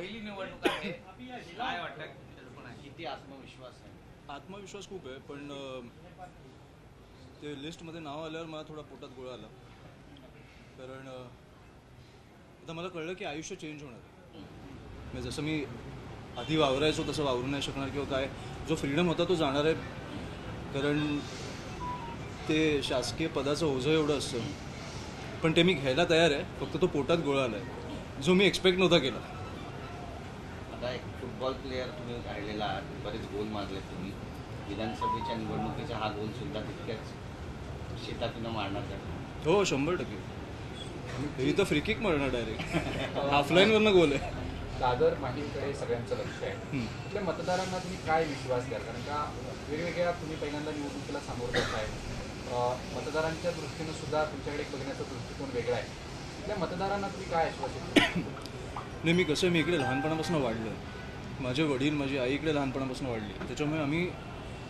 पहिली निवडणूक आहे. काय वाटतं? किती आत्मविश्वास आहे? आत्मविश्वास खूप आहे पण ते लिस्टमध्ये नाव आल्यावर मला थोडा पोटात गोळा आला. कारण आता मला कळलं की आयुष्य चेंज होणार. आहे. म्हणजे जसं मी आधी वावरायचो तसं वावरू नाही शकणार किंवा काय. जो फ्रीडम होता तो जाणार आहे. कारण ते शासकीय पदाचं ओझं एवढं असतं. पण ते मी घ्यायला तयार आहे. फक्त तो पोटात गोळा आला आहे जो मी एक्सपेक्ट नव्हता केला. आता एक फुटबॉल प्लेअर तुम्ही राहिलेला आहात बरेच गोल मारले तुम्ही. विधानसभेच्या निवडणुकीचा हा गोल सुद्धा तितक्याच शेतातून मारणार का? हो शंभर टक्के. ही तर फ्रिकिक मारणार डायरेक्ट हाफलाईनवरनं गोल आहे. दादर माहीमकडे सगळ्यांचं लक्ष आहे. आपल्या मतदारांना तुम्ही काय विश्वास द्याल? कारण का वेगवेगळ्या तुम्ही पहिल्यांदा निवडणुकीला सामोरं जाताय अं, मतदारांच्या दृष्टीनं सुद्धा तुमच्याकडे बघण्याचा दृष्टिकोन वेगळा आहे. आपल्या मतदारांना तुम्ही काय आश्वासित नाही मी कसं आहे, मी इकडे लहानपणापासून वाढलो आहे माझे वडील माझी आई इकडे लहानपणापासून वाढली. त्याच्यामुळे आम्ही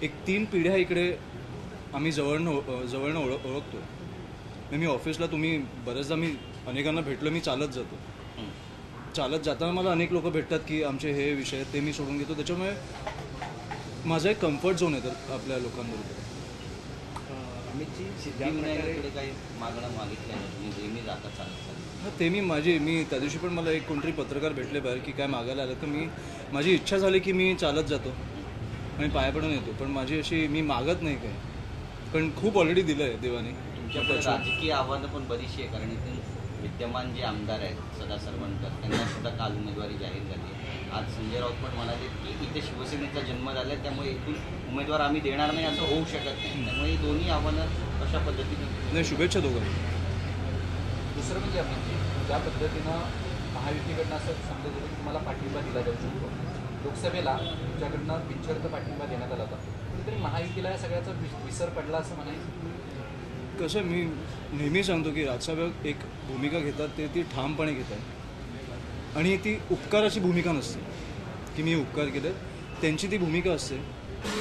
एक तीन पिढ्या इकडे आम्ही जवळनं ओ- जवळनं ओळख ओळखतो मी ऑफिसला तुम्ही बऱ्याचदा मी अनेकांना भेटलो मी चालत जातो. चालत जाताना मला अनेक लोक भेटतात की आमचे हे विषय आहेत ते मी सोडून घेतो. त्याच्यामुळे माझा एक कम्फर्ट झोन आहे तर आपल्या लोकांबरोबर. प्रकारे सिद्धिविनायकाकडे काही मागणं मागितलं आहे तुम्ही नेहमी जाता चालत चालत. ते मी माझी मी त्या दिवशी पण मला एक कोणतरी पत्रकार भेटले बाहेर की काय मागायला आलं. तर मी माझी इच्छा झाली की मी चालत जातो. आणि पाया पडून येतो. पण माझी अशी मी मागत नाही काय पण खूप ऑलरेडी दिलं आहे देवाने राजकीय आव्हानं पण बरीचशी आहे. कारण इथे विद्यमान जे आमदार आहेत सदा सरवणकर त्यांना सुद्धा काल उमेदवारी जाहीर झाली आज संजय राऊत पण म्हणाले की इथे शिवसेनेचा जन्म झाला आहे त्यामुळे इथून उमेदवार आम्ही देणार नाही असं होऊ शकत नाही. त्यामुळे ही दोन्ही आव्हानं कशा पद्धतीने नाही शुभेच्छा दोघांनी. दुसरं म्हणजे आपण ज्या पद्धतीनं महायुतीकडनं असं समजा जरी की तुम्हाला पाठिंबा दिला जाऊ शकतो. लोकसभेला तुमच्याकडनं बिनशर्त पाठिंबा देण्यात आला होता. कुठेतरी महायुतीला या सगळ्याचा विसर पडला असं म्हणायचं? कसं मी नेहमी सांगतो की राजसाहेब एक भूमिका घेतात ते ती ठामपणे घेतात. आणि ती उपकाराची भूमिका नसते. की मी उपकार केले त्यांची ती भूमिका असते.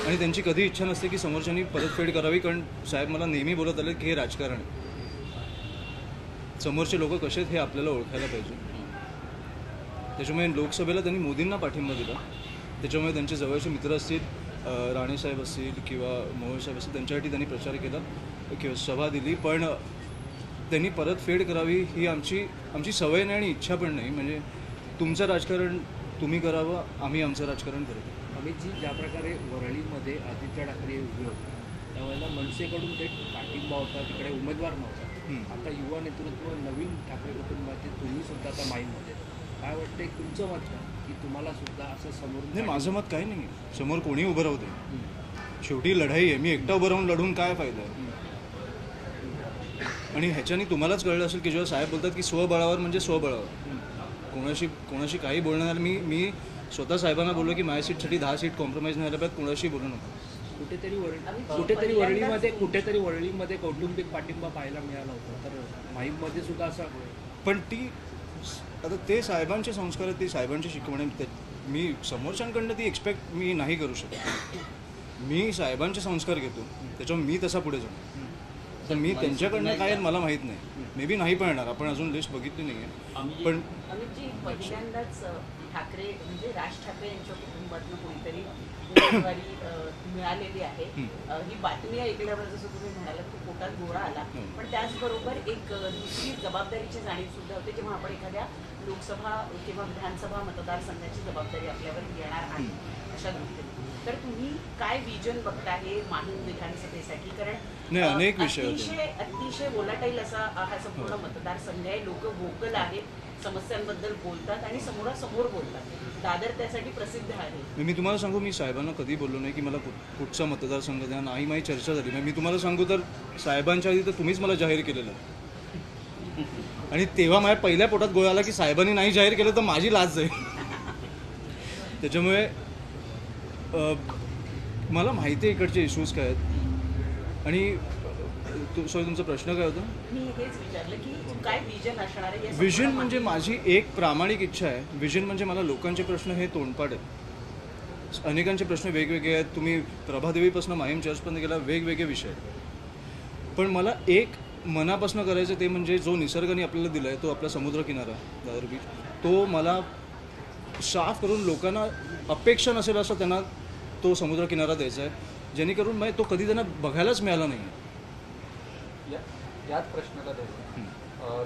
आणि त्यांची कधी इच्छा नसते की समोरच्यांनी परतफेड करावी कारण साहेब मला नेहमी बोलत आले की हे राजकारण आहे. समोरचे लोक कसे आहेत हे आपल्याला ओळखायला पाहिजे. त्याच्यामुळे लोकसभेला त्यांनी मोदींना पाठिंबा दिला. त्याच्यामुळे त्यांचे जवळचे मित्र असतील राणेसाहेब असतील किंवा मोहनसाहेब असतील त्यांच्यासाठी त्यांनी प्रचार केला किंवा सभा दिली. पण त्यांनी परत फेड करावी ही आमची आमची सवय नाही आणि इच्छा पण नाही. म्हणजे तुमचं राजकारण तुम्ही करावं आम्ही आमचं राजकारण करतो अमितजी ज्या प्रकारे वरळीमध्ये आदित्य ठाकरे उभे होते त्यावेळेला मनसेकडून ते पाठिंबा होता तिकडे उमेदवार नव्हता. आता युवा नेतृत्व नवीन ठाकरे कुटुंबाचे तुम्ही सुद्धा आता माईंमध्ये काय वाटतंय तुमचं मत की तुम्हाला सुद्धा असं समोर नाही माझं मत काही नाही समोर कोणी उभं राहू दे. शेवटी लढाई आहे. मी एकटा उभं राहून लढून काय फायदा आहे? आणि ह्याच्याने तुम्हालाच कळलं असेल की जेव्हा साहेब बोलतात की स्वबळावर म्हणजे स्वबळावर. कोणाशी कोणाशी काही बोलणं झालं मी मी स्वतः साहेबांना बोललो की माझ्या सीटसाठी दहा सीट कॉम्प्रोमाइज नाही पाहिजे कोणाशी बोलू नका. कुठेतरी वरळी कुठेतरी वरळीमध्ये कुठेतरी वरळीमध्ये कौटुंबिक पाठिंबा पाहायला मिळाला होता. तर माईमध्ये सुद्धा असा पण ती आता ते साहेबांचे संस्कार आहेत ती साहेबांची शिकवण मी समोरच्यांकडनं ती एक्सपेक्ट मी नाही करू शकत. मी साहेबांचे संस्कार घेतो. त्याच्यामुळे मी तसा पुढे जातो तर मी त्यांच्याकडनं काय मला माहीत नाही. मे बी नाही पण येणार आपण अजून लिस्ट बघितली नाही आहे पण ठाकरे म्हणजे राज ठाकरे यांच्या कुटुंबातनं कोणीतरी उमेदवारी मिळालेली आहे. ही बातमी ऐकल्यावर जसं तुम्ही म्हणालात की पोटात गोळा आला. पण त्याचबरोबर एक दुसरी जबाबदारीची जाणीव सुद्धा होते जेव्हा आपण एखाद्या लोकसभा किंवा विधानसभा मतदारसंघाची जबाबदारी आपल्यावर येणार आहे अशा दृष्टीने. तर तुम्ही काय विजन बघता हे माहीम विधानसभेसाठी? कारण. अतिशय अतिशय वोलाटाईल असा हा संपूर्ण मतदारसंघ आहे. लोक वोकल आहेत. समस्यांबद्दल बोलतात आणि समोरासमोर बोलतात. दादर त्यासाठी प्रसिद्ध आहे. मी तुम्हाला सांगू मी साहेबांना कधी बोललो नाही की मला कुठचा मतदारसंघ द्या नाही माझी चर्चा झाली. नाही मी तुम्हाला सांगू तर साहेबांच्या आधी तर तुम्हीच मला जाहीर केलेलं. आणि तेव्हा माझ्या पहिल्या पोटात गोळ आला की साहेबांनी नाही जाहीर केलं तर माझी लाज जाईल. त्याच्यामुळे मला माहिती आहे इकडचे इश्यूज काय आहेत. आणि सॉरी तुमचा प्रश्न काय होता? मी हेच विचारलं की काय विजन असणार आहे या विजन संपूर्ण म्हणजे माझी एक प्रामाणिक इच्छा आहे. विजन म्हणजे मला लोकांचे प्रश्न हे तोंडपाठ आहेत. अनेकांचे प्रश्न वेगवेगळे आहेत. तुम्ही प्रभादेवीपासून माहीम चर्चपर्यंत गेला वेगवेगळे विषय आहेत. पण मला एक मनापासून करायचं ते म्हणजे जो निसर्गाने आपल्याला दिला आहे तो आपला समुद्रकिनारा दादर बीच तो मला साफ करून लोकांना अपेक्षा नसेल असं त्यांना तो समुद्रकिनारा द्यायचा आहे. जेणेकरून म्हणजे तो कधी त्यांना बघायलाच मिळाला नाही आहे या याच प्रश्नाला धरून.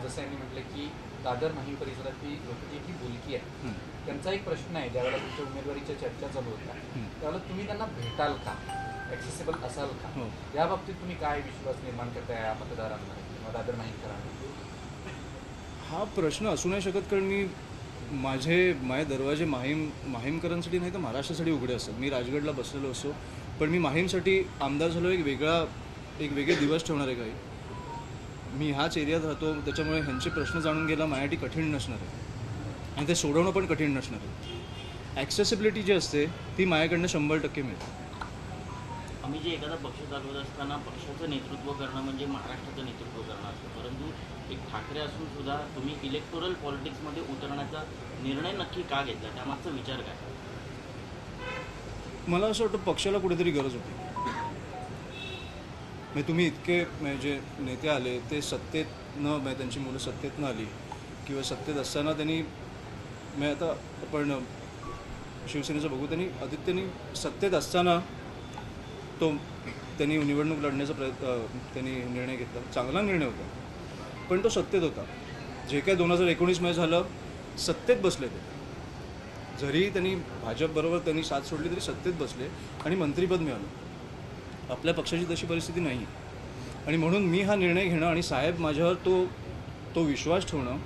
जसं यांनी म्हटलं की दादर माहीम परिसरातली लोक जी ही बोलकी आहे. त्यांचा एक प्रश्न आहे ज्यावेळेला तुमच्या उमेदवारीच्या चर्चा चालू होत्या हं. त्यावेळेला तुम्ही त्यांना भेटाल का? ॲक्सेसिबल असाल का? हो. या बाबतीत तुम्ही काय विश्वास निर्माण करताय या मतदारांना किंवा दादर माहीमकरांना हा प्रश्न असू नाही शकत कारण मी माझे माझे दरवाजे माहीम माहीमकरांसाठी नाही तर महाराष्ट्रासाठी उघडे असतात. मी राजगडला बसलेलो असो पण मी माहीमसाठी आमदार झालो एक वेगळा एक वेगळे दिवस ठेवणार आहे काही. मी ह्याच एरियात राहतो त्याच्यामुळे ह्यांचे प्रश्न जाणून घ्यायला माझ्यासाठी कठीण नसणार आहे. आणि ते सोडवणं पण कठीण नसणार आहे. ॲक्सेसिबिलिटी जी असते ती माझ्याकडनं शंभर टक्के मिळते. आम्ही जे एखादा पक्ष चालवत असताना पक्षाचं नेतृत्व करणं म्हणजे महाराष्ट्राचं नेतृत्व करणं असतं. परंतु एक ठाकरे असून सुद्धा तुम्ही इलेक्टोरल पॉलिटिक्समध्ये उतरण्याचा निर्णय नक्की का घेतला? त्यामागचा विचार काय? मला असं वाटतं पक्षाला कुठेतरी गरज होती. म्हणजे तुम्ही इतके म्हणजे जे नेते आले ते सत्तेत न म्हणजे त्यांची मुलं सत्तेत न आली किंवा सत्तेत असताना त्यांनी म्हणजे आता आपण शिवसेनेचं बघू त्यांनी आदित्यनी सत्तेत असताना तो त्यांनी निवडणूक लढण्याचा प्रयत्न त्यांनी निर्णय घेतला. चांगला निर्णय होता. पण तो सत्तेत होता. जे काय दोन हजार एकोणीसमध्ये झालं सत्तेत बसले ते. जरी त्यांनी भाजपबरोबर त्यांनी साथ सोडली तरी सत्तेत बसले आणि मंत्रीपद मिळालं. आपल्या पक्षाची तशी परिस्थिती नाही. आणि म्हणून मी हा निर्णय घेणं आणि साहेब माझ्यावर तो तो विश्वास ठेवणं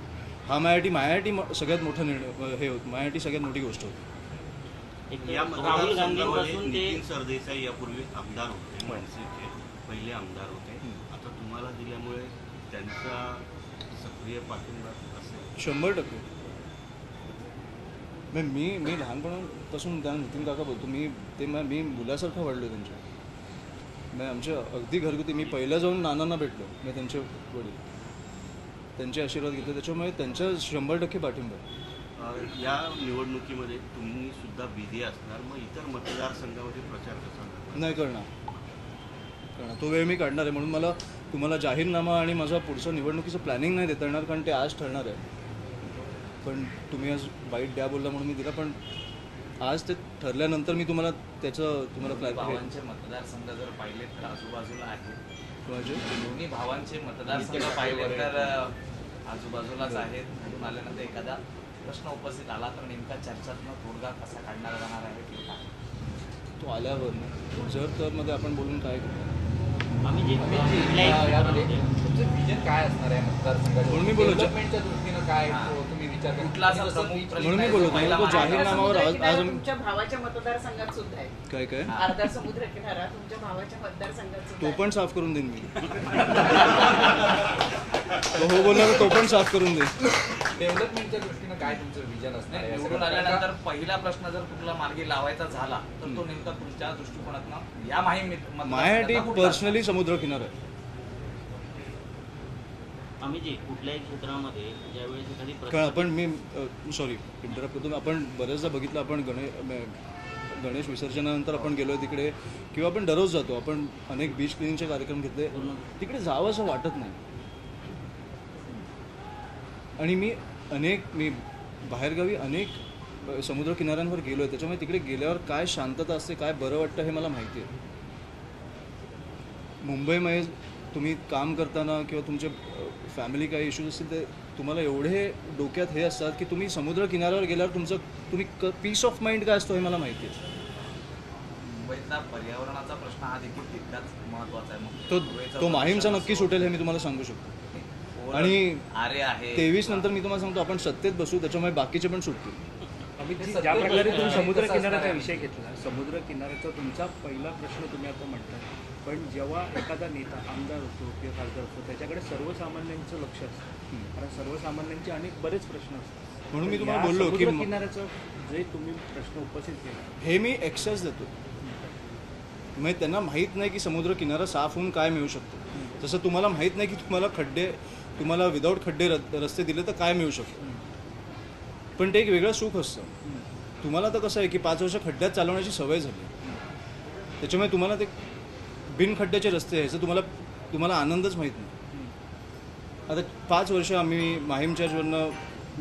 हा माझ्यासाठी माझ्यासाठी म- सगळ्यात मोठा निर्णय हे होतं. माझ्यासाठी सगळ्यात मोठी गोष्ट होती. या राहुल मतदारसंघामध्ये गांधींपासून ते नितीन सरदेसाई यापूर्वी आमदार होते. मनसेचे पहिले आमदार होते. आता तुम्हाला दिल्यामुळे त्यांचा सक्रिय पाठिंबा असेल. शंभर टक्के. मी मी लहानपणापासून त्या नितीन काका बोलतो. मी ते मा- मी मुलासारखं वाढलो त्यांच्या. मी आमच्या अगदी घरगुती मी पहिलं जाऊन नानांना भेटलो मी त्यांचे वडील. त्यांचे आशीर्वाद घेतले त्याच्यामुळे त्यांच्या शंभर टक्के पाठिंबा या निवडणुकीमध्ये तुम्ही सुद्धा बिझी असणार मग इतर मतदारसंघामध्ये प्रचार कसा करणार? नाही करणार. करणार. तो वेळ मी काढणार आहे म्हणून मला तुम्हाला जाहीरनामा आणि माझा पुढचं निवडणुकीचं प्लॅनिंग नाही देता येणार कारण ते आज ठरणार आहे. पण तुम्ही आज बाईट द्या बोलला म्हणून मी दिला पण आज ते ठरल्यानंतर मी तुम्हाला त्याचं तुम्हाला भावांचे मतदारसंघ जर पाहिले तर आजूबाजूला आहेत दोन्ही भावांचे मतदारसंघ पाहिले तर आजूबाजूलाच आहेत. म्हणून आल्यानंतर एखादा प्रश्न उपस्थित आला तर नेमका चर्चात्मक तोडगा कसा काढला जाणार आहे काय? तो आल्यावर जर तर मध्ये आपण बोलून काय आम्ही यामध्ये तुमचं विजन काय असणार आहे मतदारसंघाच्या म्हणून मी बोललो, ज- डेव्हलपमेंटच्या दृष्टीनं काय हा. म्हणून मी? जाहीरनामावर आज- समुद्रकिनारा आज- तुमच्या भावाच्या मतदारसंघात सुद्धा आहे काय काय अर्धा समुद्र किनारा तुमच्या भावाच्या मतदारसंघात सुद्धा तो. पण साफ करून देईन मी तो हो बोलला तर तो पण साफ करून देईन डेव्हलपमेंटच्या दृष्टीनं काय तुमचं विजन असणार आहे? निवडून आल्यानंतर पहिला प्रश्न जर कुठला मार्गी लावायचा झाला तर तो नेमका तुमच्या दृष्टिकोनातनं या माहीम माझ्यासाठी पर्सनली समुद्रकिनारा आहे आम्ही जे कुठल्याही क्षेत्रामध्ये ज्यावेळेस एखादी आपण मी सॉरी इंटरप्ट करतो. आपण बऱ्याचदा बघितलं आपण गणे म- गणेश विसर्जनानंतर आपण गेलो तिकडे किंवा आपण दररोज जातो आपण अनेक बीच क्लिनिंगचे कार्यक्रम घेतले तिकडे जावं असं वाटत नाही. आणि मी अनेक मी बाहेरगावी अनेक समुद्र किनाऱ्यांवर गेलो आहे त्याच्यामुळे तिकडे गेल्यावर काय शांतता असते काय बरं वाटतं हे मला माहिती आहे. मुंबईमध्ये तुम्ही काम करताना किंवा तुमचे फॅमिली काही इश्यूज असतील ते तुम्हाला एवढे डोक्यात हे असतात की तुम्ही समुद्र किनाऱ्यावर गेल्यावर तुमचं तुम्ही पीस ऑफ माइंड काय असतो हे मला माहिती आहे. मुंबईतला पर्यावरणाचा प्रश्न हा देखील तितकाच महत्त्वाचा आहे. मग तो मुंबईचा तो माहीमचा नक्की सुटेल हे मी तुम्हाला सांगू शकतो. आणि आरे आहे. तेवीस नंतर मी तुम्हाला सांगतो आपण सत्तेत बसू त्याच्यामुळे बाकीचे पण सुटतील. ज्या प्रकारे तुम्ही समुद्र? किनाऱ्याचा विषय घेतला समुद्र किनाऱ्याचा तुमचा पहिला प्रश्न तुम्ही आता म्हणताय. पण जेव्हा एखादा नेता आमदार होतो किंवा खासदार असतो त्याच्याकडे सर्वसामान्यांचं लक्ष असतं. कारण सर्वसामान्यांचे अनेक बरेच प्रश्न असतात. म्हणून मी तुम्हाला बोललो की किनाऱ्याचं जे तुम्ही प्रश्न उपस्थित केला. हे मी एक्सेस देतो. म्हणजे त्यांना माहीत नाही की समुद्र किनारा साफ होऊन काय मिळू शकतो. जसं तुम्हाला माहीत नाही की तुम्हाला खड्डे तुम्हाला विदाऊट खड्डे रस्ते दिले तर काय मिळू शकतं. पण ते एक वेगळं सुख असतं. तुम्हाला तर कसं आहे की पाच वर्ष खड्ड्यात चालवण्याची सवय झाली. त्याच्यामुळे तुम्हाला ते बिन खड्ड्याचे रस्ते ह्याचं तुम्हाला तुम्हाला आनंदच माहीत नाही. आता पाच वर्ष आम्ही माहीम चर्चवरनं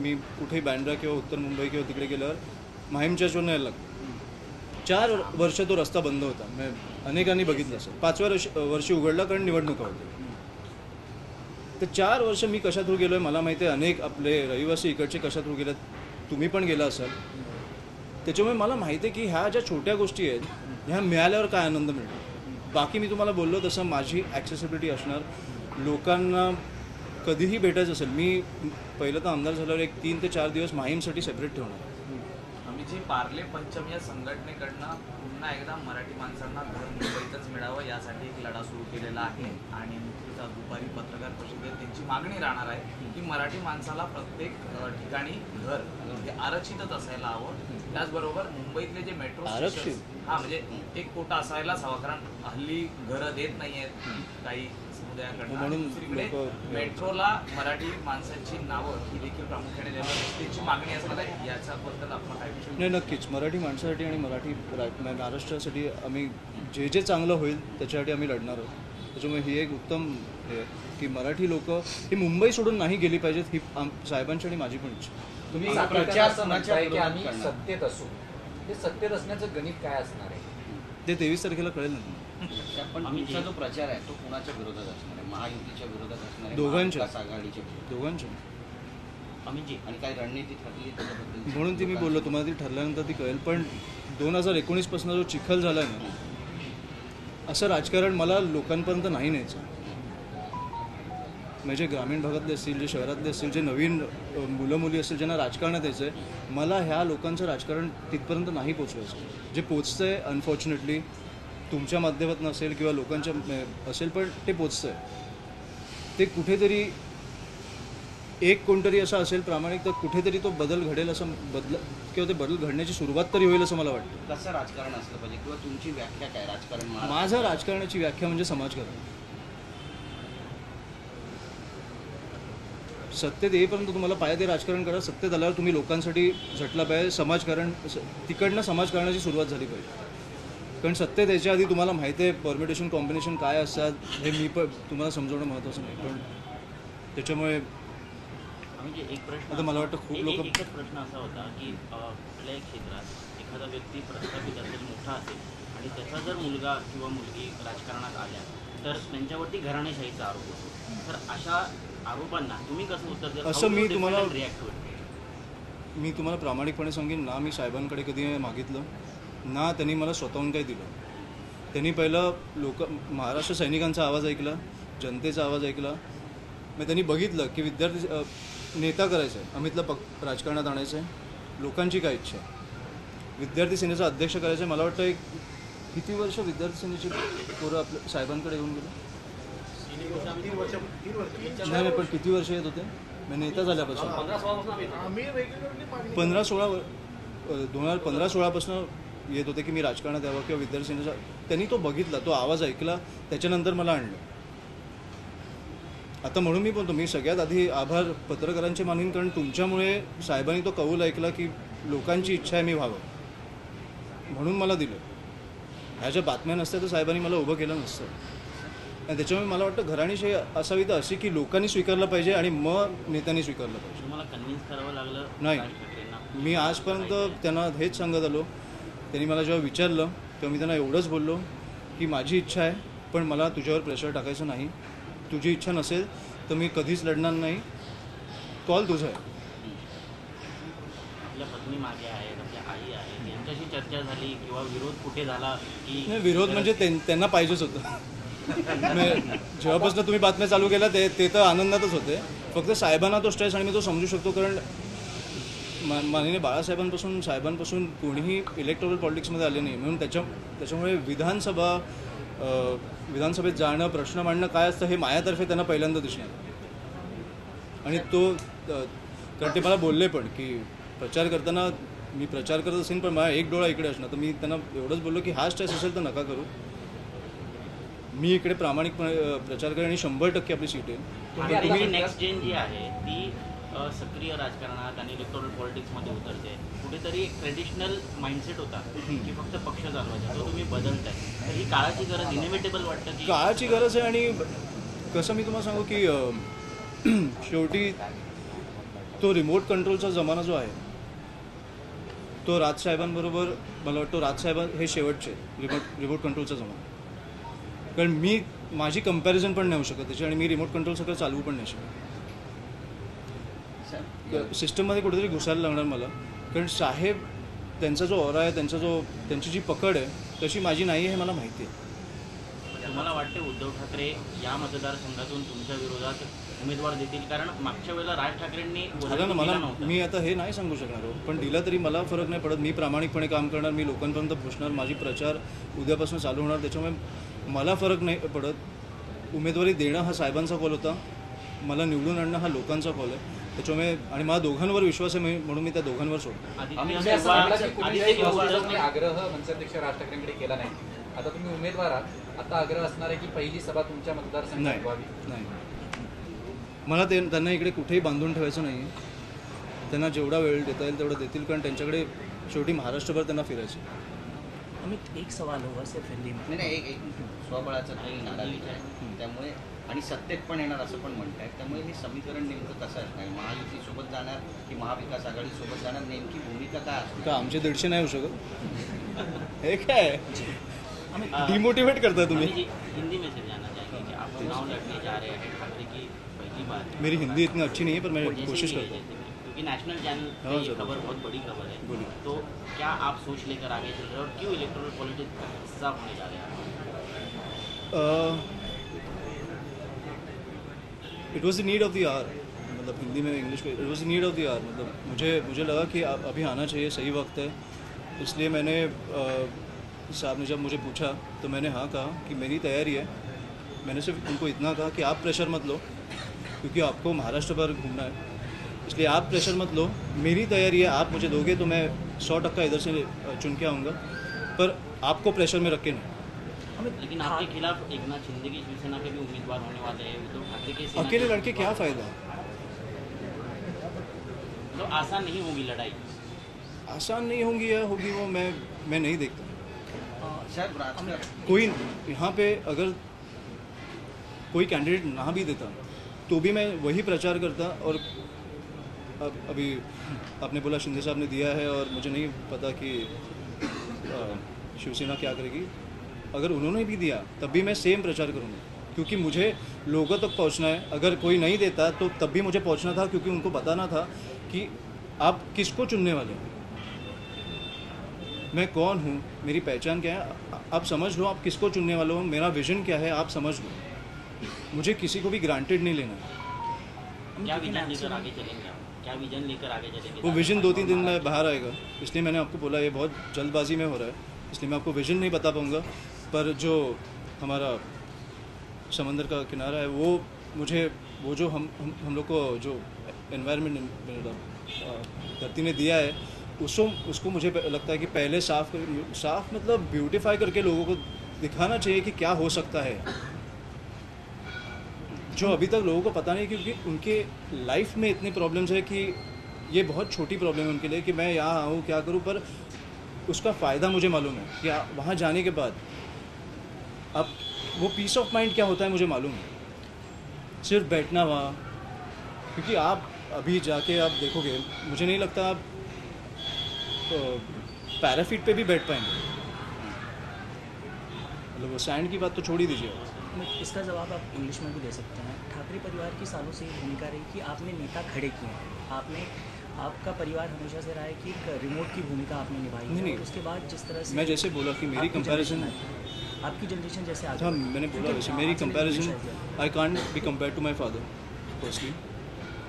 मी कुठेही बँड्रा किंवा उत्तर मुंबई किंवा तिकडे गेल्यावर माहीम चर्चवरनं यायला लागतो चार वर्ष तो रस्ता बंद होता. म्हणजे अनेकांनी बघितलं असेल. पाचव्या वर्ष वर्षी उघडला कारण निवडणुका होत्या. तर चार वर्ष मी कशा थ्रू गेलो आहे मला माहिती आहे. अनेक आपले रहिवासी इकडचे कशा थ्रू गेल्यात तुम्ही पण गेला असाल. त्याच्यामुळे मला माहिती आहे की ह्या ज्या छोट्या गोष्टी आहेत ह्या मिळाल्यावर काय आनंद मिळतो. बाकी मी तुम्हाला बोललो तसं माझी ॲक्सेसिबिलिटी असणार. लोकांना कधीही भेटायचं असेल मी पहिलं तर आमदार झाल्यावर एक तीन ते चार दिवस माहीमसाठी सेपरेट ठेवणार. जी पार्ले पंचम या संघटनेकडनं पुन्हा एकदा मराठी माणसांना घर मुंबईतच मिळावं यासाठी एक लढा सुरू केलेला आहे. आणि नुकतीच दुपारी पत्रकार परिषदेत त्यांची मागणी राहणार आहे की मराठी माणसाला प्रत्येक ठिकाणी घर हे आरक्षितच असायला हवं. त्याचबरोबर मुंबईतले जे मेट्रो? हा म्हणजे एक कोटा असायलाच हवा कारण हल्ली घरं देत नाहीयेत. काही समुदायाकडनं आणि म्हणून मेट्रोला मराठी माणसांची नावं ही देखील प्रामुख्याने त्यांची मागणी असणार आहे. याच्याबद्दल आपण काय विषय नाही नक्कीच. मराठी माणसासाठी आणि मराठी महाराष्ट्रासाठी आम्ही जे जे चांगलं होईल त्याच्यासाठी आम्ही लढणार आहोत. त्याच्यामुळे ही एक उत्तम हे की मराठी लोक ही मुंबई सोडून नाही गेली पाहिजेत ही साहेबांची आणि माझी पण इच्छा. तुम्ही की आम्ही? सत्तेत असू. हे सत्तेत असण्याचं गणित काय असणार आहे? ते तेवीस तारखेला कळेल ना. पण तुमचा जे- प्रचार आहे तो कुणाच्या विरोधात असणार आहे? महायुतीच्या विरोधात असणार आहे? दोघांच्या. आघाडीच्या दोघांच्या. अमितजी आणि काही रणनीती ठरली त्याच्याबद्दल? म्हणून ती मी बोललो तुम्हाला ती ठरल्यानंतर ती कळेल पण दोन हजार एकोणीसपासून जो चिखल झाला आहे ना असं राजकारण मला लोकांपर्यंत नाही न्यायचं. म्हणजे ग्रामीण भागातले असतील जे शहरातले असतील जे नवीन मुलं मुली असतील ज्यांना राजकारणात यायचं आहे मला ह्या लोकांचं राजकारण तिथपर्यंत नाही पोचवायचं जे पोचतं आहे अनफॉर्च्युनेटली तुमच्या माध्यमातून असेल किंवा लोकांच्या असेल पण ते पोचतं आहे ते कुठेतरी एक कोणतरी असं असेल प्रामाणिक तर कुठेतरी तो बदल घडेल असं बदल किंवा ते बदल घडण्याची सुरुवात तरी होईल असं मला वाटतं. कसं राजकारण असलं पाहिजे? किंवा तुमची व्याख्या काय? राजकारण? माझं राजकारणाची व्याख्या म्हणजे समाजकारण. सत्तेत येईपर्यंत तुम्हाला पाहिजे ते राजकारण करा. सत्तेत आल्यावर तुम्ही लोकांसाठी झटला पाहिजे. समाजकारण तिकडनं समाजकारणाची सुरुवात झाली पाहिजे. कारण सत्तेत याच्या आधी तुम्हाला माहिती आहे परमिटेशन कॉम्बिनेशन काय असतात हे मी पण तुम्हाला समजवणं महत्त्वाचं नाही. पण त्याच्यामुळे म्हणजे एक प्रश्न आता मला वाटतं खूप लोकं- एकच प्रश्न असा होता की कुठल्याही क्षेत्रात एखादा व्यक्ती प्रस्थापित असेल मोठा असेल आणि त्याचा जर मुलगा किंवा मुलगी राजकारणात आल्या तर त्यांच्यावरती घराणेशाहीचा आरोप होतो. तर अशा आरोपांना तुम्ही कसं उत्तर द्याल असं मी तुम्हाला- रिॲक्ट होईल मी तुम्हाला प्रामाणिकपणे सांगेन ना मी साहेबांकडे कधी मागितलं. ना त्यांनी मला स्वतःहून काही दिलं. त्यांनी पहिलं लोक महाराष्ट्र सैनिकांचा आवाज ऐकला जनतेचा आवाज ऐकला. मग त्यांनी बघितलं की विद्यार्थी नेता करायचं आहे अमितला पक राजकारणात आणायचं आहे लोकांची काय इच्छा आहे? विद्यार्थी सेनेचा अध्यक्ष करायचं आहे मला वाटतं एक किती वर्ष विद्यार्थी सेनेची पोरं आपल्या साहेबांकडे येऊन गेलं? नाही नाही पण किती वर्ष येत होते? मी नेता झाल्यापासून. पंधरा सोळा दोन हजार पंधरा सोळापासून येत होते की मी राजकारणात यावं किंवा विद्यार्थी त्यांनी तो बघितला तो आवाज ऐकला त्याच्यानंतर मला आणलं. आता म्हणून मी बोलतो मी सगळ्यात आधी आभार पत्रकारांचे मानीन कारण तुमच्यामुळे साहेबांनी तो कौल ऐकला की लोकांची इच्छा आहे मी व्हावं. म्हणून मला दिलं. ह्या ज्या बातम्या नसत्या तर साहेबांनी मला उभं केलं नसतं. आणि त्याच्यामुळे मला वाटतं घराणीशाही असावी तर अशी की लोकांनी स्वीकारलं पाहिजे आणि मग नेत्यांनी स्वीकारलं पाहिजे. तुम्हाला कन्व्हिन्स करावं लागलं नाही. मी आजपर्यंत त्यांना हेच सांगत आलो त्यांनी मला जेव्हा विचारलं तेव्हा मी त्यांना एवढंच बोललो की माझी इच्छा आहे पण मला तुझ्यावर प्रेशर टाकायचं नाही. तुझी इच्छा नसेल तर मी कधीच लढणार नाही. कॉल तुझा आहे. आपल्या पत्नी मागे आहेत आपल्या आई आहेत यांच्याशी चर्चा झाली किंवा विरोध कुठे झाला की नाही विरोध म्हणजे त्यां- त्यांना पाहिजेच होतं. म्हणजे जेव्हापासून तुम्ही बातम्या चालू केल्या ते ते तर आनंदातच होते. फक्त साहेबांना तो स्ट्रेस आणि मी तो समजू शकतो कारण मा- माननीय बाळासाहेबांपासून साहेबांपासून कोणीही इलेक्ट्रोरल पॉलिटिक्समध्ये आले नाही. म्हणून त्याच्या त्याच्यामुळे विधानसभा विधानसभेत जाणं प्रश्न मांडणं काय असतं हे मायातर्फे त्यांना पहिल्यांदा दिसणार आणि तो कारण ते मला बोलले पण की प्रचार करताना मी प्रचार करत असेल पण माझा एक डोळा इकडे असणार. तर मी त्यांना एवढंच बोललो की हा स्ट्रेस असेल तर नका करू. मी इकडे प्रामाणिकपणे प्रचार करेन आणि शंभर टक्के आपली सीट येईल. नेक्स्ट जेन जी आहे ती सक्रिय राजकारणात आणि इलेक्ट्रॉनिक पॉलिटिक्समध्ये उतरते. कुठेतरी एक ट्रेडिशनल माइंडसेट होता की फक्त पक्ष चालवायचा तो तुम्ही बदलताय. तर ही काळाची गरज इनिव्हिटेबल वाटतं की काळाची गरज आहे आणि कसं मी तुम्हाला सांगू की शेवटी तो रिमोट कंट्रोलचा जमाना जो आहे तो राजसाहेबांबरोबर मला वाटतो राजसाहेब हे शेवटचे रिमोट रिमोट कंट्रोलचा जमाना. कारण मी माझी कंपॅरिझन पण नाही होऊ शकत त्याची आणि मी रिमोट कंट्रोल सगळं चालवू पण नाही शकत. सिस्टममध्ये कुठेतरी घुसायला लागणार मला. कारण साहेब त्यांचा जो ओरा आहे त्यांचा जो त्यांची जी पकड आहे तशी माझी नाही आहे हे मला माहिती आहे. तुम्हाला वाटते उद्धव ठाकरे या मतदारसंघातून तुमच्या विरोधात उमेदवार देतील. कारण मागच्या वेळेला राज ठाकरेंनी ना मला. मी आता हे नाही सांगू शकणार हो. पण दिला तरी मला फरक नाही पडत. मी प्रामाणिकपणे काम करणार मी लोकांपर्यंत पोचणार माझी प्रचार उद्यापासून चालू होणार त्याच्यामुळे मला फरक नाही पडत. उमेदवारी देणं हा साहेबांचा कॉल होता. मला निवडून आणणं हा लोकांचा कॉल आहे. त्याच्यामुळे आणि मला दोघांवर विश्वास आहे मी- म्हणून मी त्या दोघांवर सोडतो. आग्रह मनसेअध्यक्ष राज ठाकरेंकडे केला नाही. आता तुम्ही उमेदवार आहात. आता आग्रह असणार आहे की पहिली सभा तुमच्या मतदारसंघात नाही व्हावी. नाही. मला ते त्यांना इकडे कुठेही बांधून ठेवायचं नाही त्यांना जेवढा वेळ देता येईल तेवढा देतील कारण त्यांच्याकडे शेवटी महाराष्ट्रभर त्यांना फिरायचं अमित एक सवाल होगा सिर्फ हिंदी में नाही नाही एक एक स्वबळाचा काही नाराजी आहे त्यामुळे आणि सत्तेत पण येणार असं पण म्हणताय. त्यामुळे हे समीकरण नेमकं कसं असणार? महायुतीसोबत जाणार की महाविकास आघाडीसोबत जाणार? नेमकी भूमिका काय असणार? का आमचे दीडशे नाही होऊ शकत? हे काय? डिमोटिवेट करताय तुम्ही. हिंदी में से कि आप चुनाव लड़ने जा रहे हैं ठाकरे की पहली बार मेरी हिंदी इतनी अच्छी नहीं है पर मैं कोशिश करता हूँ। क्योंकि नेशनल चैनल पे हाँ, ये खबर बहुत बड़ी खबर है। तो क्या आप सोच लेकर आगे चल रहे हैं? और क्यों इलेक्टोरल पॉलिटिक्स का हिस्सा होने जा रहे हैं? It was the need of the hour मतलब हिंदी में इंग्लिश में it was the need of the hour मतलब मुझे मुझे लगा कि अब अभी आना चाहिए, सही वक्त है। इसलिए मैंने साहब ने जब मुझे पूछा तो मैंने हाँ कहा कि मेरी तैयारी है। मैंने सिर्फ़ उनको इतना कहा कि आप प्रेशर मत लो, क्योंकि आपको महाराष्ट्र भर घूमना है। इसलिए आप प्रेशर मत लो, मेरी तैयारी है, आप मुझे दोगे तो मैं सौ टक्का इधर से चुन के आऊँगा। पर आपको प्रेशर में रख नहीं। लेकिन आपके खिलाफ एक नाथ शिंदे की शिवसेना के भी उम्मीदवार होने वाले हैं उद्धव ठाकरे के अकेले लड़के क्या फ़ायदा? तो आसान नहीं होगी लड़ाई? आसान नहीं होंगी या होगी वो मैं मैं नहीं देखता। कोई यहाँ पे अगर कोई कैंडिडेट ना भी देता तो भी मैं वही प्रचार करता और अब अभी आपने बोला शिंदे साहब ने दिया है और मुझे नहीं पता कि शिवसेना क्या करेगी। अगर उन्होंने भी दिया तब भी मैं सेम प्रचार करूँगा। क्योंकि मुझे लोगों तक पहुँचना है। अगर कोई नहीं देता तो तब भी मुझे पहुँचना था क्योंकि उनको बताना था कि आप किसको चुनने वाले हैं। मैं कौन हूँ? मेरी पहचान क्या है? आप समझ लो आप किसको चुनने वाले हो। मेरा विजन क्या है आप समझ लो। मुझे किसी को भी ग्रांटेड नहीं लेना। है क्या विजन लेकर आगे चलेंगे क्या विजन लेकर आगे चलेंगे? वो विजन दो तीन दिन में बाहर आएगा। इसलिए मैंने आपको बोला ये बहुत जल्दबाजी में हो रहा है। इसलिए मैं आपको विजन नहीं बता पाऊँगा। पर जो हमारा समंदर का किनारा है वो मुझे वो जो हम हम, हम लोग को जो इन्वायरमेंट धरती ने दिया है उसको उसको मुझे लगता है कि पहले साफ़ कर साफ़ मतलब ब्यूटीफाई करके लोगों को दिखाना चाहिए कि क्या हो सकता है। जो अभी तक लोगों को पता नहीं क्योंकि उनके लाइफ में इतनी प्रॉब्लम्स है कि ये बहुत छोटी प्रॉब्लम है उनके लिए कि मैं यहाँ आऊँ क्या करूँ पर उसका फ़ायदा मुझे मालूम है कि वहाँ जाने के बाद अब वो पीस ऑफ़ माइंड क्या होता है मुझे मालूम है सिर्फ़ बैठना वहाँ क्योंकि आप अभी जाके आप देखोगे मुझे नहीं लगता आप तो पैराफिट पे भी बैठ पाएँगे। मतलब वो सैंड की बात तो छोड़ ही दीजिए। इसका जवाब आप इंग्लिश में भी दे सकते हैं। ठाकरे परिवार की सालों से ये भूमिका रही कि आपने नेता खड़े किए हैं। आपने आपका परिवार हमेशा से रहा है कि रिमोट की भूमिका आपने निभाई नहीं, है। नहीं। उसके बाद जिस तरह से मैं जैसे बोला कि मेरी कंपैरिजन आपकी जनरेशन जैसे हाँ मैंने बोला हाँ, वैसे मेरी comparison I can't be compare to my father firstly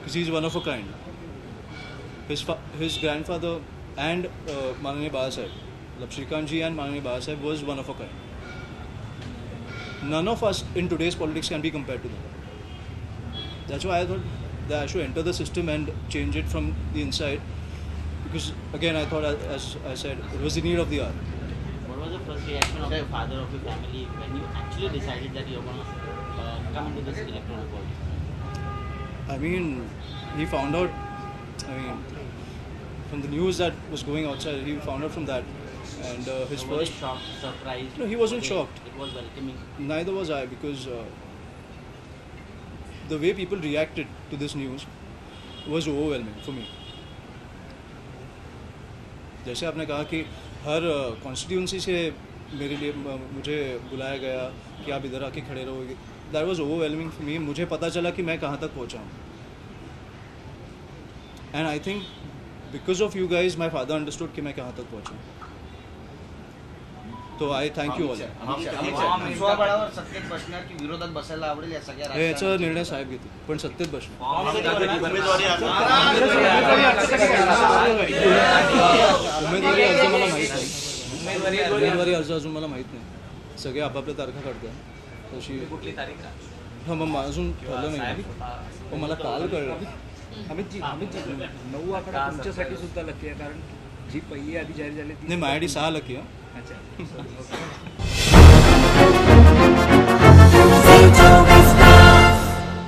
किसी is one of a kind his grandfather and माननीय बाबा साहेब मतलब श्रीकांत जी एंड माननीय बाबा साहेब वो is one of a kind none of us in today's politics can be compare to that's why I the I should enter the system and change it from the inside because again I thought I said it was the need of the hour Was reaction of the father of your family when you actually decided that you're going to uh, come into this electoral politics? I mean, he found out. I mean, from the news that was going outside, he found out from that, and uh, his So was first. shocked, surprised? No, he wasn't Was it- shocked. It was welcoming. Neither was I because uh, the way people reacted to this news was overwhelming for me जैसे आपने कहा कि हर constituency से मेरे लिए मुझे बुलाया गया कि आप इधर आके खड़े रहोगे। That was overwhelming for me मुझे पता चला कि मैं कहाँ तक पहुँचा हूँ and I think because of you guys my father understood कि मैं कहाँ तक पहुँचा हूँ तो आई थँक यू ऑल स्वबळावर सत्तेत बसणार की विरोधात बसायला आवडेल या सगळ्या याचा निर्णय साहेब घेतील पण सत्तेत बसणार. भरणार? उमेदवारी अर्ज- मला माहीत नाही उमेदवारी अर्ज- उमेदवारी अर्ज अजून मला माहीत नाही. सगळे आपापल्या तारखा काढतात तशी कुठली तारीख आहे? हा मग अजून ठरलं नाही. मला काल कळलं. अमितजी अमितजी नऊ आकडा तुमच्यासाठी सुद्धा लकी आहे कारण जी पहिली यादी जाहीर झाली ती नाही माझ्यासाठी सहा लकी हा अच्छा